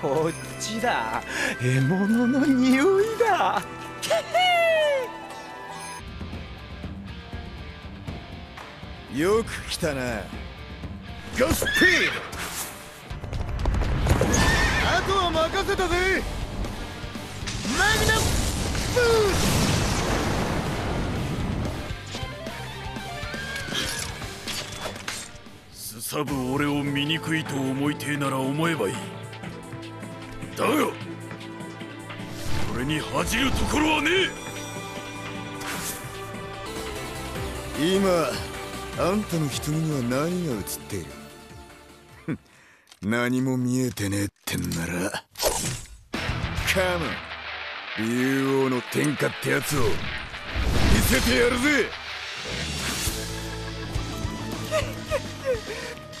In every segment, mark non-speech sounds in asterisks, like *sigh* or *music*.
こっちだ。獲物の匂いだ。*laughs* よく来たな。ゴスピード。あとは任せたぜ。マグナブー。スすさぶ俺を醜いと思いてえなら思えばいいだが俺に恥じるところはねえ。今あんたの瞳には何が映っている？*laughs* 何も見えてねえってんなら。カモン竜王の天下ってやつを見せてやるぜ。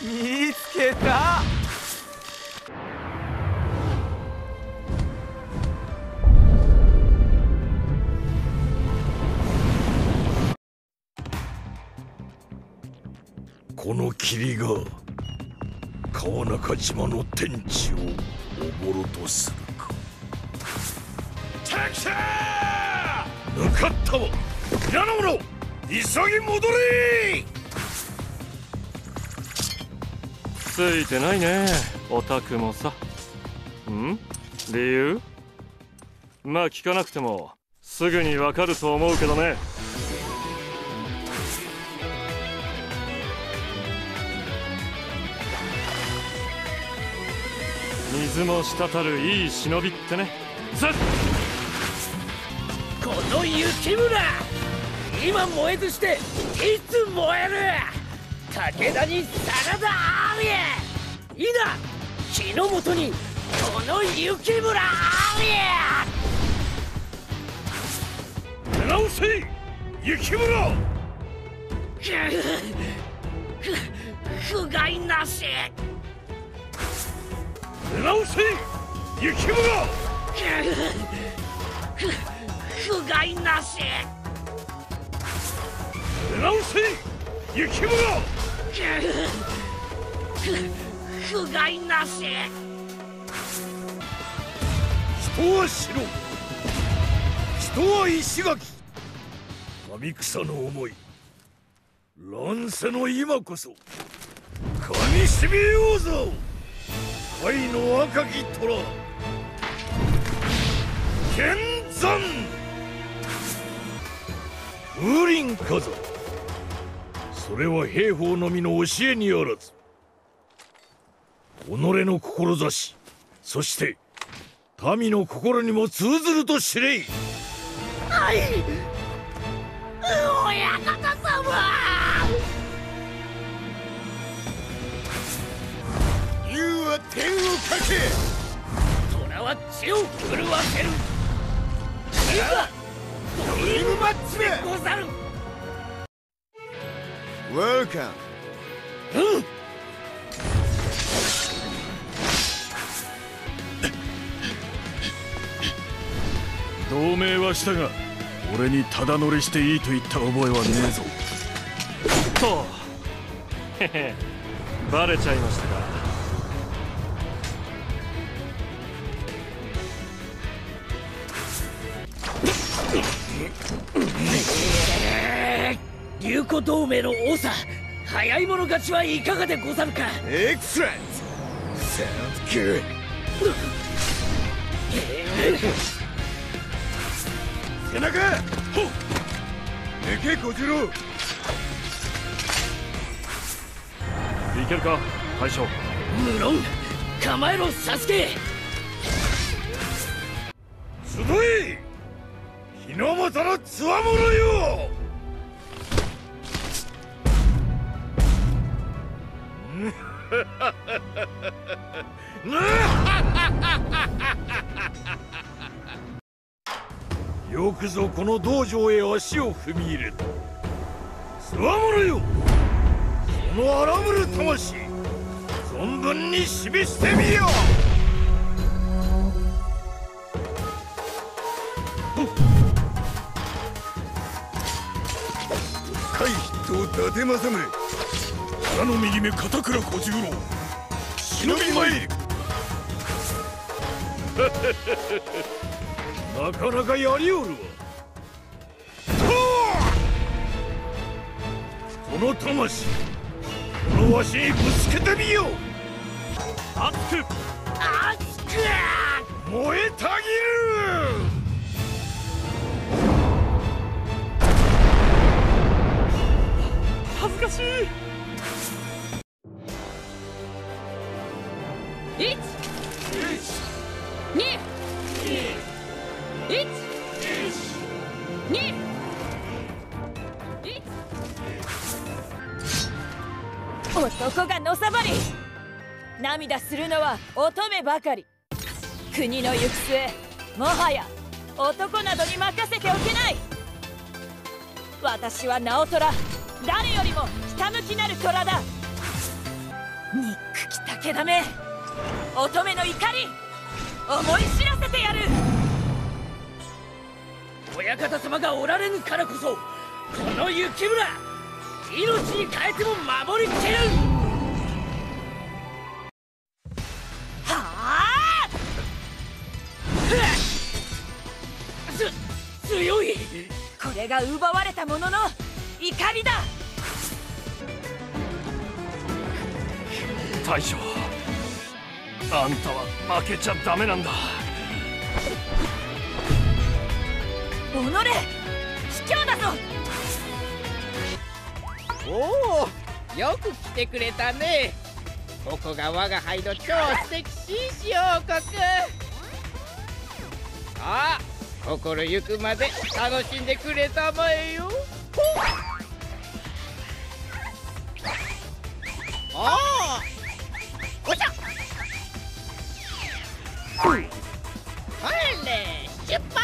*laughs* 見つけたこの霧が川中島の天地をおぼろとするか。タクシャー向かったわ皆の者急ぎ戻れ!ついてないねオタクもさ。ん？理由？まあ聞かなくてもすぐにわかると思うけどね水も滴るいい忍びってね。さっこの雪村今燃えずしていつ燃える？武田に真田ありいざ日の本にこの雪村あり出直せ雪村！ふ不甲斐なし出直せ雪村。ふ甲斐なし出直せ雪村ふ甲斐なし人は城人は石垣神草の思い乱世の今こそかみしめようぞ甲斐の赤き虎。剣山。風林火山。それは兵法のみの教えにあらず。己の志。そして民の心にも通ずると知れい。はい。親方様。は天をかけ。虎は血を震わせる。いざドリームマッチでござるウェルカムうん。同盟はしたが俺にただ乗りしていいと言った覚えはねえぞ。とへへバレちゃいましたか竜子同盟の王さ早い者勝ちはいかがでござるか？エクセレント Sounds good. 背中ほっ抜け小次郎いけるか大将無論構えろサスケ集え日の本のつわものよくぞこの道場へ足を踏み入れたつわものよ。その荒ぶる魂。存分に示してみよ。深い筆頭伊達政宗腹の右目片倉小十郎忍び参る *laughs* なかなかやりおるわの魂このわしにぶつけてみよう。熱く熱く燃えたぎる。恥ずかしい。涙するのは乙女ばかり。国の行く末もはや男などに任せておけない。私は直虎誰よりもひたむきなる虎だ。憎き武田め。乙女の怒り思い知らせてやる。親方様がおられぬからこそこの雪村命に変えても守りきれるが奪われたものの怒りだ。大将あんたは負けちゃダメなんだ。己卑怯だぞ。おおよく来てくれたね。ここが我が輩の超素敵紳士王国。あ心ゆくまで楽しんでくれたまえよああおじゃほれ出発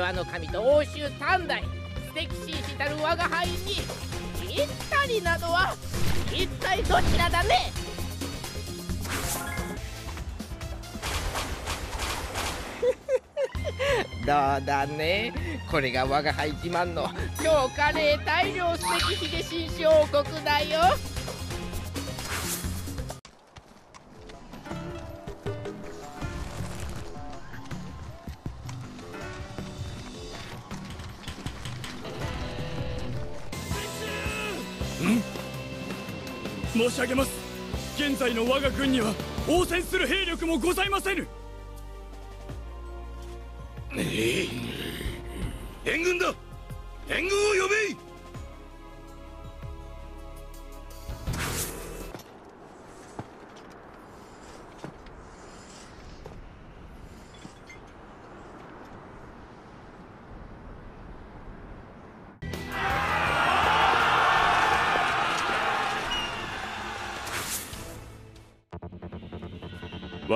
出羽の神と欧州三代素敵紳士たる我が輩にぴったりなどは一体どちらだね？*laughs* どうだね？これが我が輩自慢の超華麗大量素敵秀紳士王国だよ。申し上げます。現在の我が軍には応戦する兵力もございませぬ。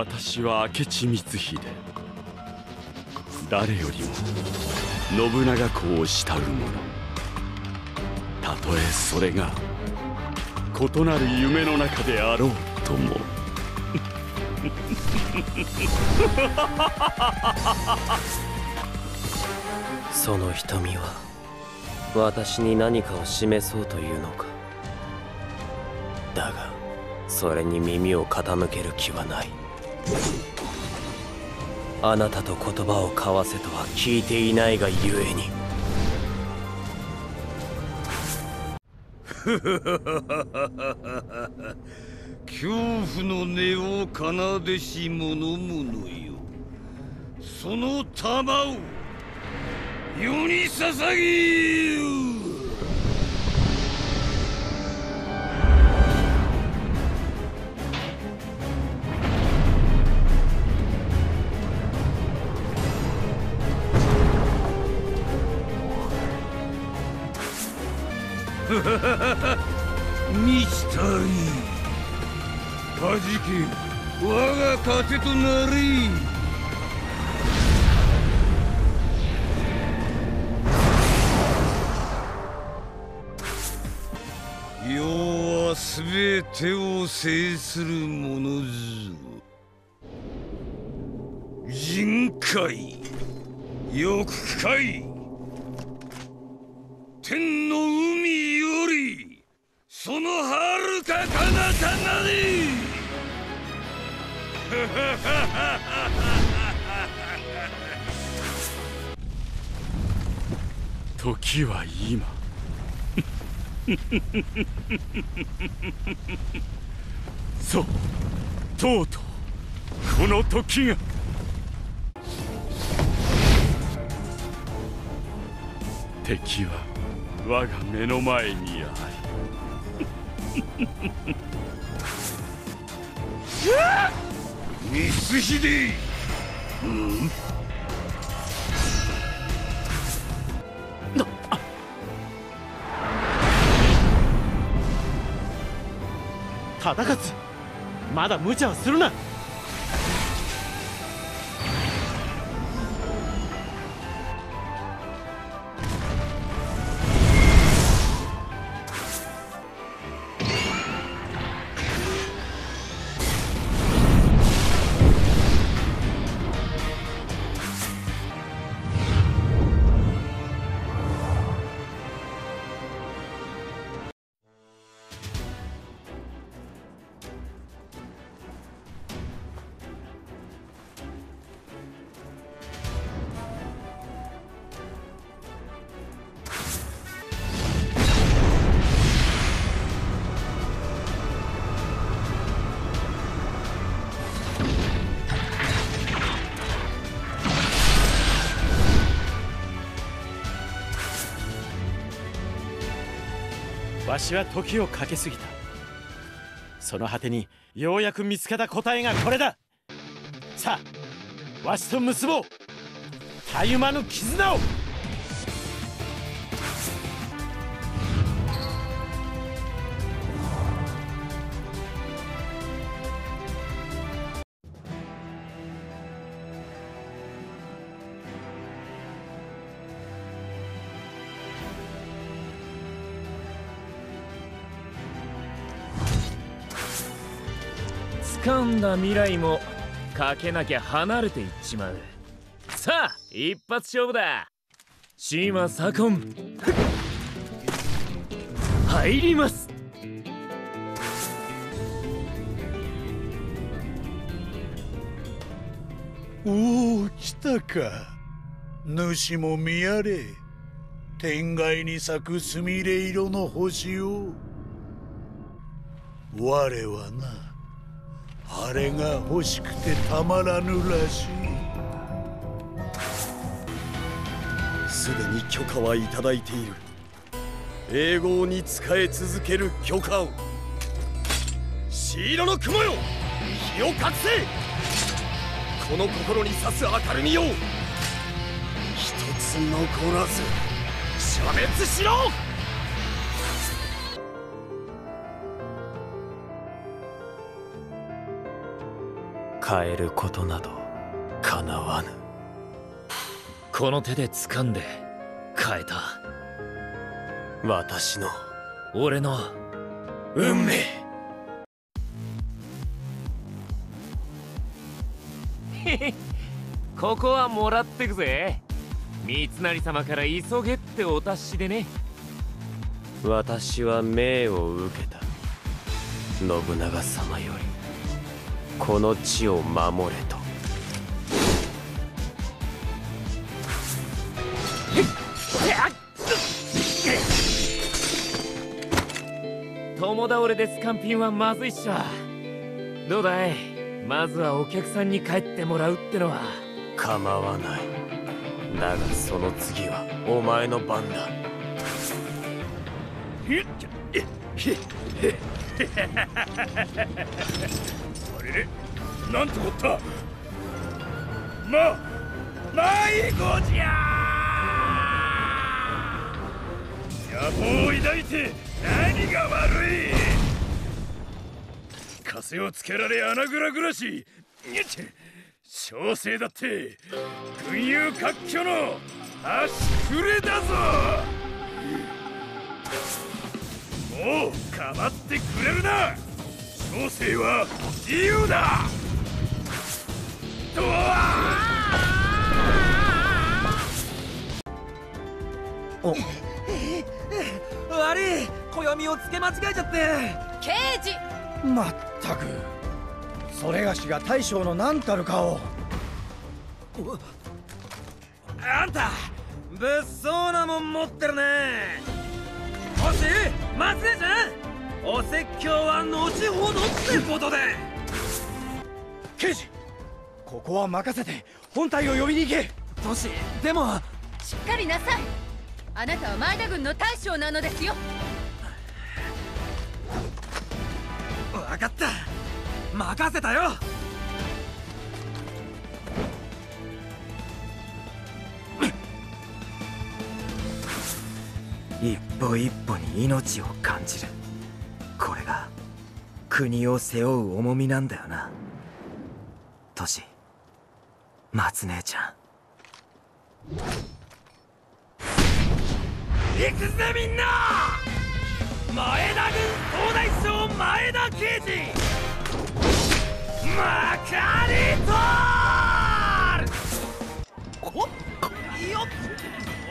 私は明智光秀。誰よりも信長公を慕う者。たとえそれが異なる夢の中であろうとも。*laughs* その瞳は私に何かを示そうというのか。だがそれに耳を傾ける気はない。あなたと言葉を交わせとは聞いていないがゆえに。恐怖の音を奏でし者々よ。その玉を世に捧げよ。満ちたりはじけ我が盾となれ。世はすべてを制する者ぞ。人海よく遥か彼方なり。*laughs* 時は今。*laughs* そう。とうとうこの時が。敵は我が目の前にある。光秀うん忠勝まだ無茶はするな。わしは時をかけすぎた。その果てにようやく見つけた答えがこれだ。さあわしと結ぼう。たゆまぬ絆を。掴んだ未来もかけなきゃ離れていっちまう。さあ一発勝負だ。島左近入ります。おお来たか。主も見やれ。天外に咲くすみれ色の星を。我はな。あれが欲しくてたまらぬらしい。すでに許可はいただいている。永劫に仕え続ける許可を。シーロの雲よ。火を隠せ。この心に刺す明るみを。一つ残らず。消滅しろ。変えることなど叶わぬ。この手で掴んで変えた。私の俺の運命。*laughs* ここはもらってくぜ。三成様から急げってお達しでね。私は命を受けた。信長様よりこの地を守れと。共倒れでスカンピンはまずいっしょ。どうだい？まずはお客さんに帰ってもらうってのは。構わない。だがその次はお前の番だ *laughs* あれ。れなんてこった。ま迷子じゃ野望を抱いて何が悪い。枷をつけられ穴蔵暮らし。小生だって。群雄割拠の足くれだぞ。もうかまってくれるな。小生は自由だ。とわ悪い。暦をつけ間違えちゃって。刑事。まったく。それがしが大将の何たるかを。あんた物騒なもん持ってるね。もし松江ちゃんお説教は後ほどってことで。刑事ここは任せて本隊を呼びに行け。トシでも。しっかりなさい。あなたは前田軍の大将なのですよ。分かった。任せたよ。一歩一歩に命を感じるこれが国を背負う重みなんだよな。トシ松姉ちゃん。行くぜみんな！前田軍総大将前田刑事！マカリトールおっよっ！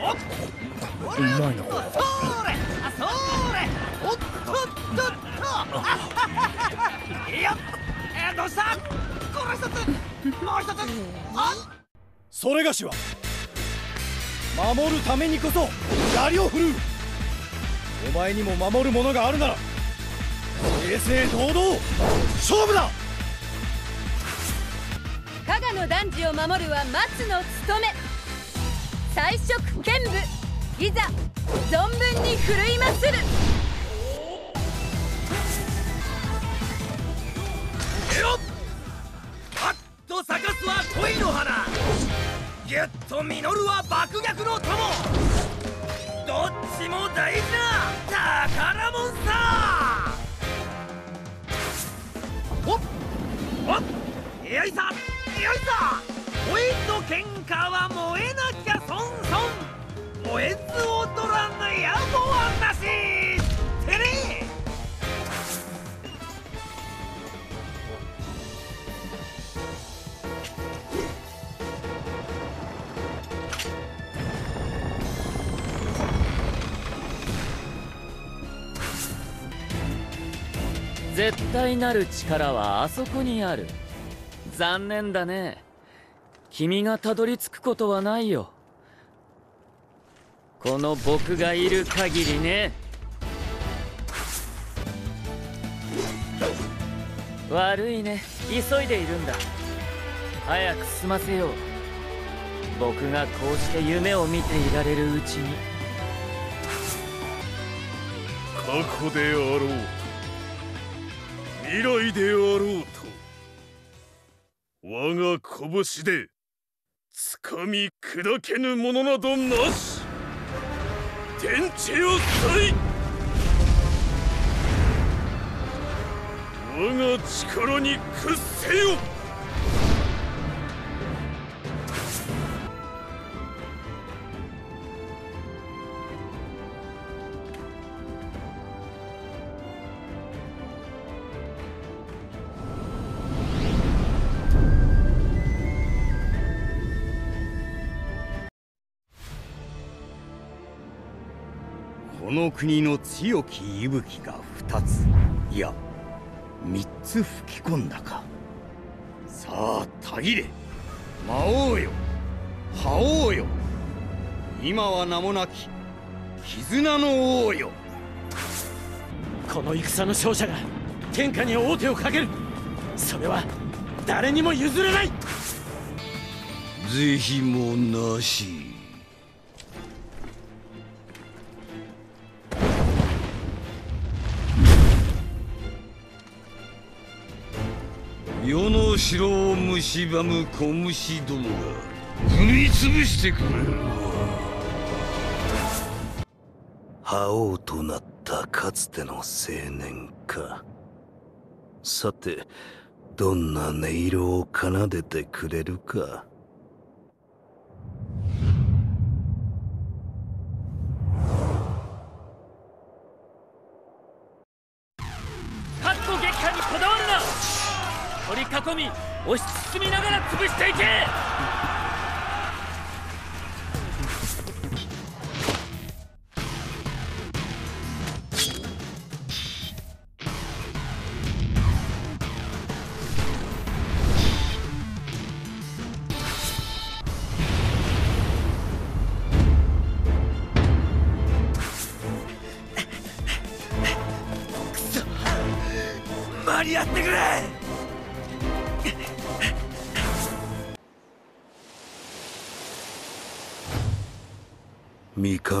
おっうまいなこそれ！それ！おっとっとっとよっえどうしたこの一つもう一つあそれがしは守るためにこそ槍を振る。うお前にも守るものがあるなら。正々堂々勝負だ。加賀の男児を守るは松の務め彩色剣舞。いざ存分に振るいまする。ギュッと実るは爆逆の友。どっちも大事な宝物さ。おっおっよいさよいさおえんの喧嘩は燃えなきゃ損損。燃えず劣らぬ野望はな絶対なる力はあそこにある。残念だね。君がたどり着くことはないよ。この僕がいる限りね。悪いね。急いでいるんだ。早く済ませよう。僕がこうして夢を見ていられるうちに。過去であろう。未来であろうと我が拳で掴み砕けぬものなどなし天地を去い我が力に屈せよ。の国の強き息吹が二ついや三つ吹き込んだか。さあたぎれ。魔王よ。覇王よ。今は名もなき絆の王よ。この戦の勝者が天下に王手をかける。それは誰にも譲れない。是非もなし城を蝕む小虫どもが踏みつぶしてくれる覇王となったかつての青年か。さてどんな音色を奏でてくれるか。取り囲み押し進みながら潰していけ！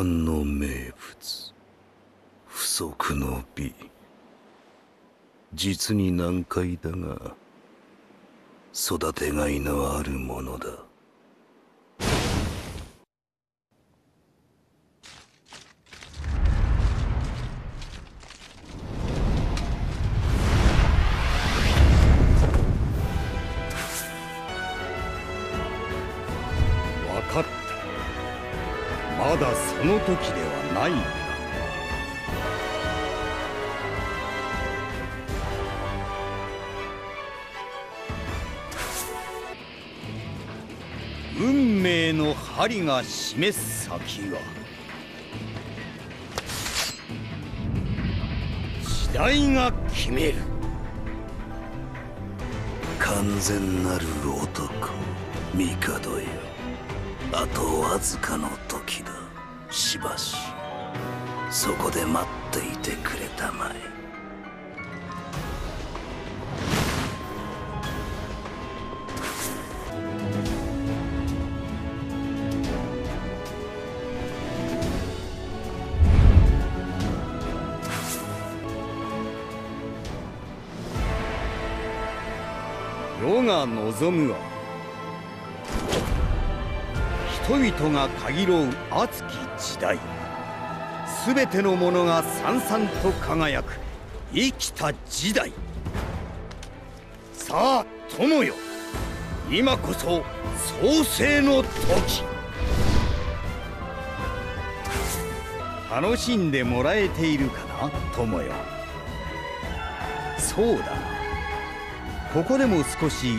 の名物。不足の美。実に難解だが育てがいのあるものだ。その時ではないのだ。運命の針が示す先は時代が決める。完全なる男帝よ。あとわずかの時だ。しばしそこで待っていてくれたまえ。世が望むは人々が限ろう熱き時代。全てのものがさんさんと輝く。生きた時代。さあ友よ。今こそ創世の時。楽しんでもらえているかな友よ。そうだな。ここでも少し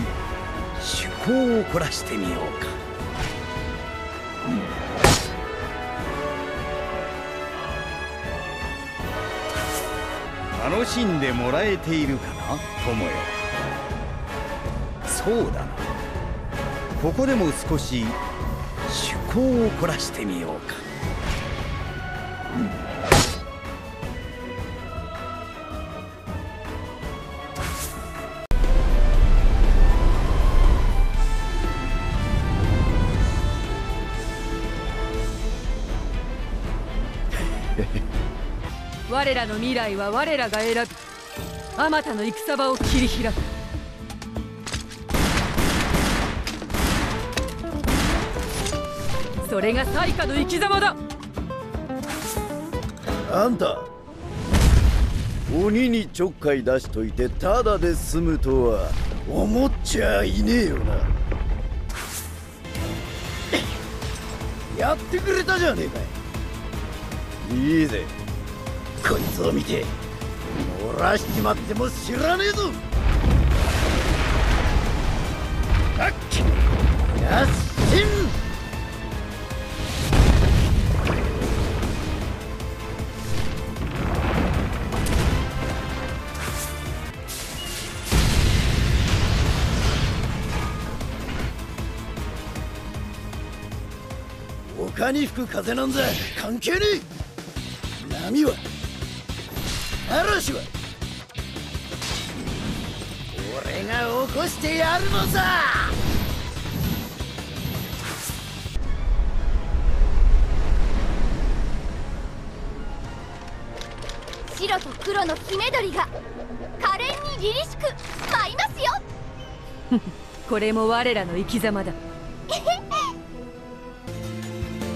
趣向を凝らしてみようか。楽しんでもらえているかな友よそうだな。ここでも少し趣向を凝らしてみようか。我らの未来は我らが選ぶ。あまたの戦場を切り開く。それが最下の生き様だ。あんた鬼にちょっかい出しといてただで済むとは思っちゃいねえよな。やってくれたじゃねえかいいいぜ。こいつを見て漏らしちまっても知らねえぞ。あっやっしん。丘に吹く風なんざ関係ねえ。波は嵐は俺が起こしてやるのさ。白と黒の姫鳥が可憐に凛々しく舞いますよ。*laughs* これも我らの生き様だ。*laughs*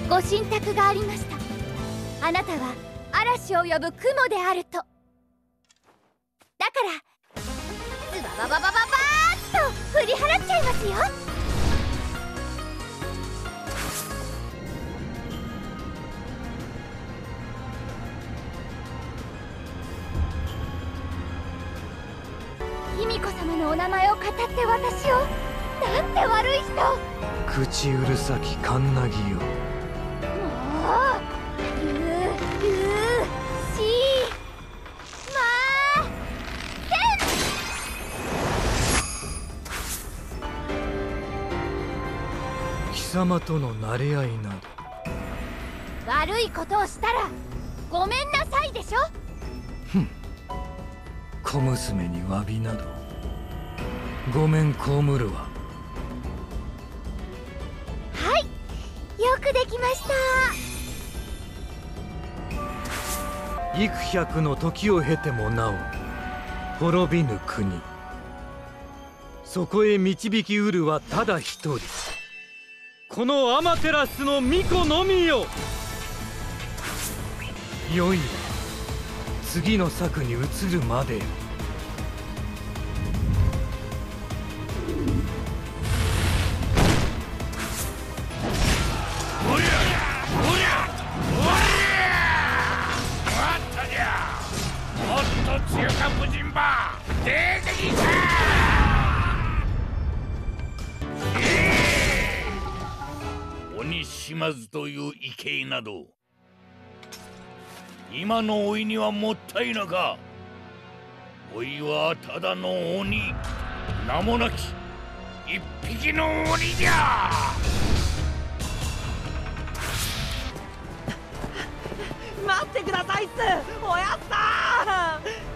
ご神託がありました。あなたは嵐を呼ぶ雲であると卑弥呼様のお名前を語って私を。なんて悪い人。口うるさきカンナギよ。もうゆうゆうしま貴様との馴れ合いなど。悪いことをしたらごめんなさいでしょ小娘に詫びなどごめん被るわはいよくできました。幾百の時を経てもなお滅びぬ国。そこへ導きうるはただ一人。このアマテラスの巫女のみよ。良いわ次の策に移るまで。よ強か無人馬出てきた。鬼島津という異形など。今の老いにはもったいなか。老いはただの鬼。名もなき。一匹の鬼じゃ。待ってくださいっす。おやっさん。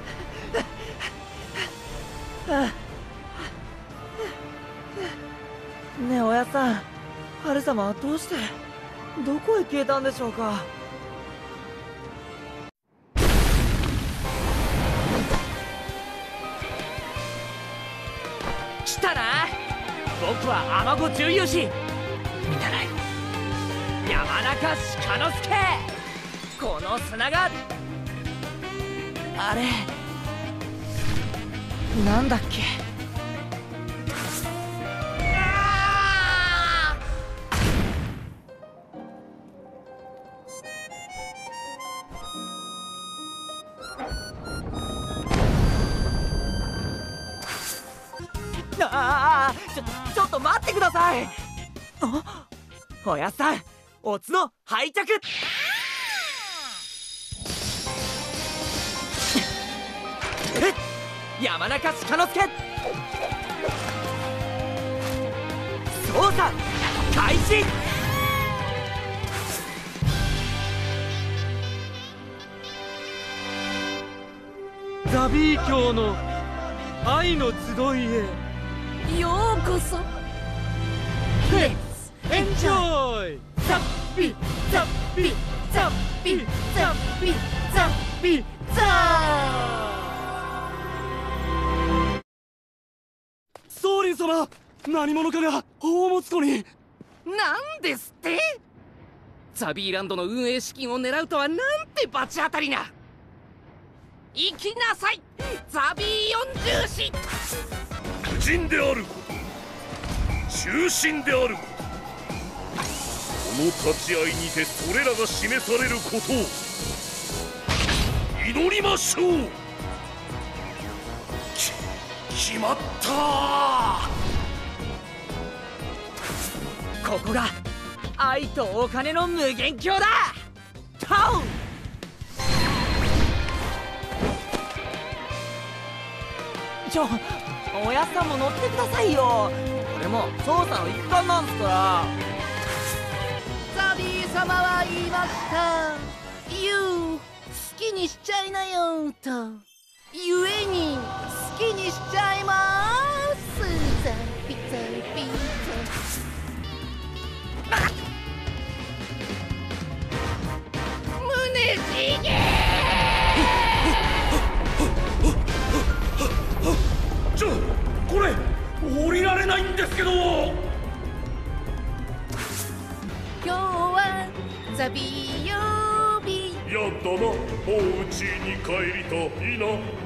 ねえおやっさん。春様はどうしてどこへ消えたんでしょうか。来たな。僕はアマゴ重勇士見習い。山中鹿之助。この砂が。あれなんだっけ？ああちょちょっと待ってください。あ？おやさんおつの拝着。山中鹿之助。操作開始。ザビー教の愛の集いへ。ようこそ。Let's enjoy! ザッピザッピザッピザッピザッピザソ様何者かが宝物庫に。なんですって？ザビーランドの運営資金を狙うとはなんて罰当たりな。行きなさいザビー四重士無人である。こと中心である。ことこの立ち会いにてそれらが示されることを祈りましょう。き決まった。ここが愛とお金の無限境だ。タウン。ちょおやさんも乗ってくださいよ。これも捜査の一環なんすから。ザビー様は言いました。ユー好きにしちゃいなよと。ゆえに。きにしちゃいます。ザビザビ胸ちげちょこれ降りられないんですけど。今日はザビー曜日。やだな。お家に帰りたいな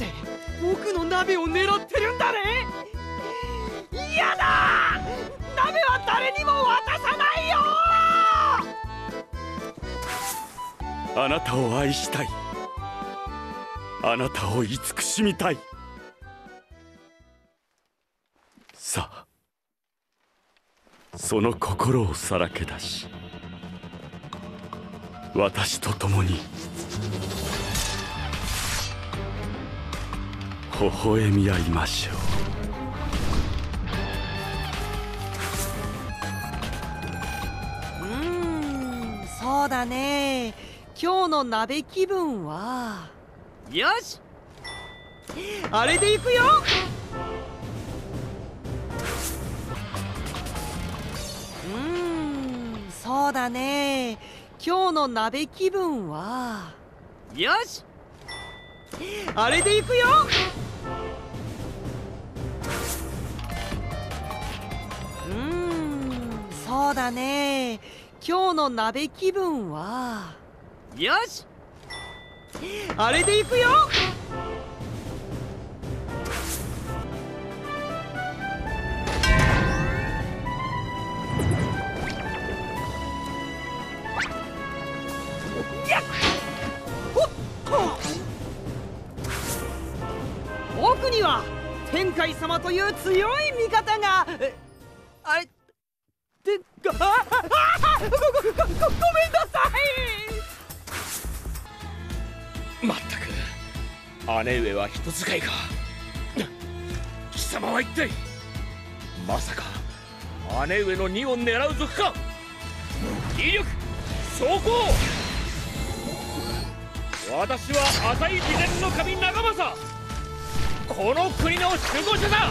して僕の鍋を狙ってるんだね。嫌だ！鍋は誰にも渡さないよ！あなたを愛したい。あなたを慈しみたい。さあその心をさらけ出し私と共に微笑み合いましょう。うんそうだね。今日の鍋気分は？よし。あれでいくよ。うーんそうだね。今日の鍋気分は？よし。あれでいくよ。そうだね。今日の鍋気分は？よし。あれでいくよ。奥には天海様という強い味方が。あれ？ごごごごごめんなさい。まったく姉上は人使いか。貴様は一体まさか。姉上の荷を狙う族か。威力走行私は浅い秘伝の神長政。この国の守護者だ。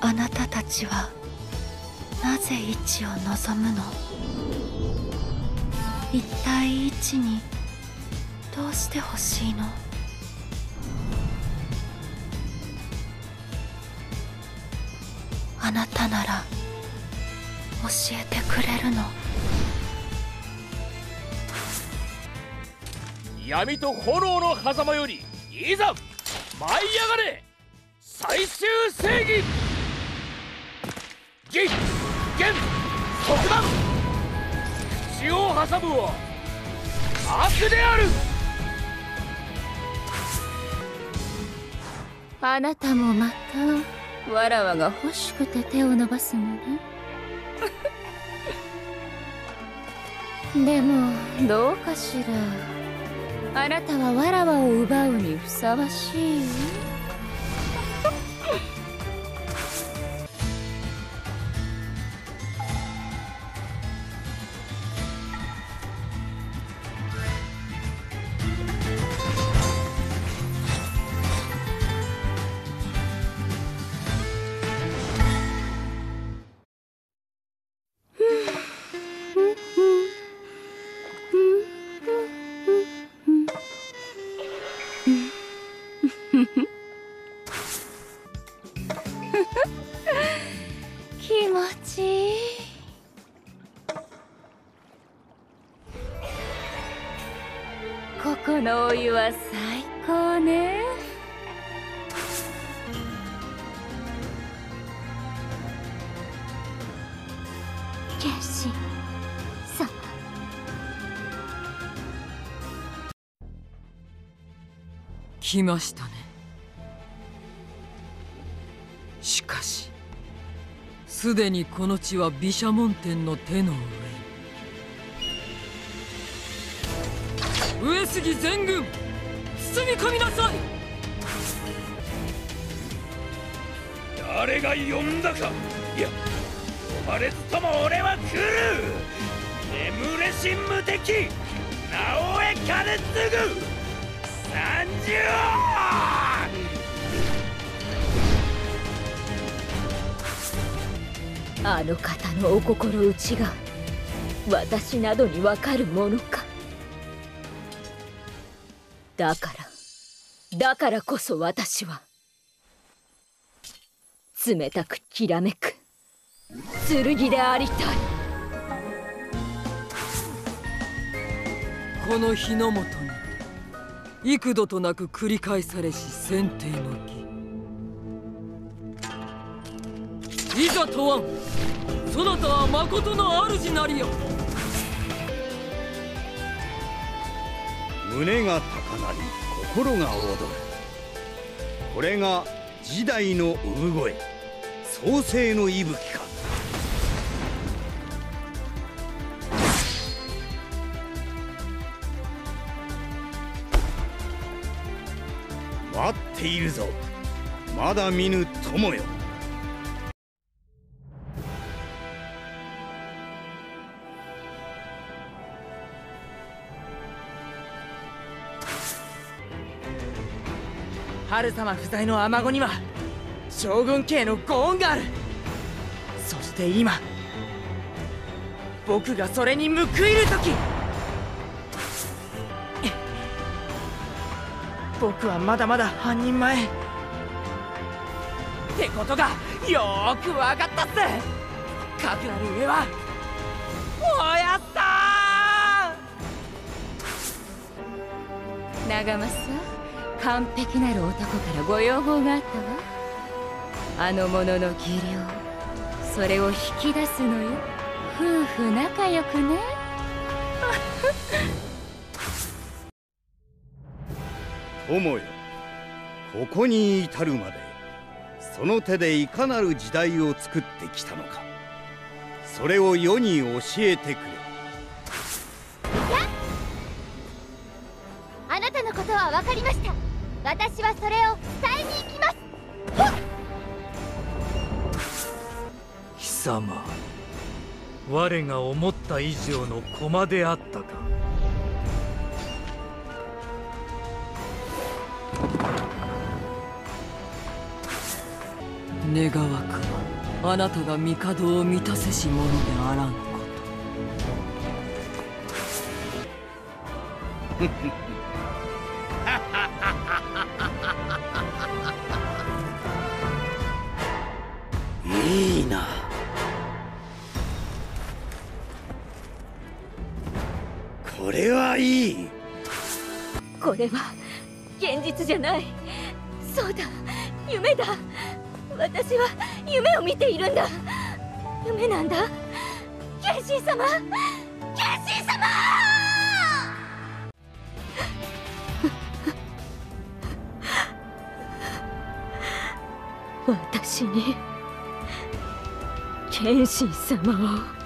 あなたたちはなぜ一を望むの？一対一にどうしてほしいの？あなたなら教えてくれるの？闇と炎の狭間よりいざ舞い上がれ！最終正義義！元即断口を挟むは悪である。あなたもまたわらわが欲しくて手を伸ばすのね。でもどうかしら。あなたはわらわを奪うにふさわしい。のお湯は最高ね。剣心。様来ましたね。しかしすでにこの地は毘沙門天の手の上上杉全軍包み込みなさい。誰が呼んだか。いや呼ばれずとも俺は来る。眠れし無敵。直江兼次参上あの方のお心内が私などにわかるものかだから。だからこそ私は。冷たくきらめく。剣でありたい。この日のもとに幾度となく繰り返されし選定の儀。いざ問わんそなたは誠の主なりよ。胸が高鳴り心が躍る。これが時代の産声創世の息吹か。待っているぞ。まだ見ぬ友よ。春様不在の雨子には将軍家のご恩がある。そして今僕がそれに報いる時僕はまだまだ半人前。ってことがよく分かったっす。かくなる上はおやっさん！長政？完璧なる男からご要望があったわ。あの者の技量それを引き出すのよ。夫婦仲良くね。*laughs* 友よここに至るまでその手でいかなる時代を作ってきたのか。それを世に教えてくれ。あなたのことは分かりました私はそれを伝えに行きます。貴様我が思った以上の駒であったか。願わくはあなたが帝を満たせし者であらんいれは現実じゃない。そうだ。夢だ。私は夢を見ているんだ。夢なんだ。剣心様。剣心様。私に。剣心様を。